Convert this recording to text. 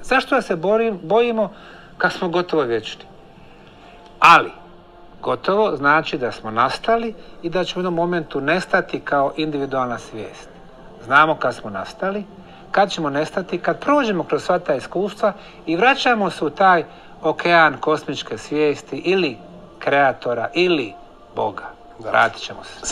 Zašto se borim, bojimo kad smo gotovo vječni? Ali, gotovo znači da smo nastali i da ćemo u jednom momentu nestati kao individualna svijest. Znamo kad smo nastali, kad ćemo nestati, kad prođemo kroz sva ta iskustva i vraćamo se u taj okean kosmičke svijesti ili kreatora ili Boga. Vratit ćemo se.